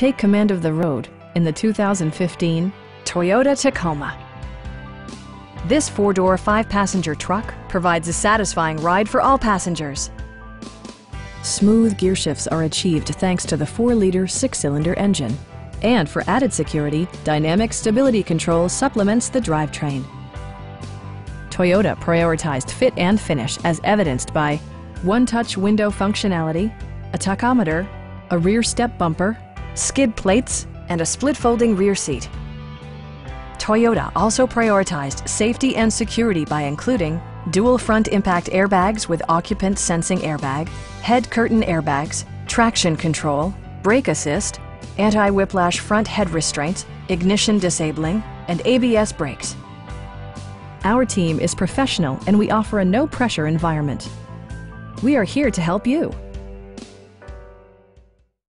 Take command of the road in the 2015 Toyota Tacoma. This four-door, five-passenger truck provides a satisfying ride for all passengers. Smooth gear shifts are achieved thanks to the 4-liter six-cylinder engine. And for added security, Dynamic Stability Control supplements the drivetrain. Toyota prioritized fit and finish as evidenced by one-touch window functionality, a tachometer, a rear step bumper, skid plates, and a split folding rear seat. Toyota also prioritized safety and security by including dual front impact airbags with occupant sensing airbag, head curtain airbags, traction control, brake assist, anti-whiplash front head restraints, ignition disabling, and ABS brakes. Our team is professional and we offer a no-pressure environment. We are here to help you.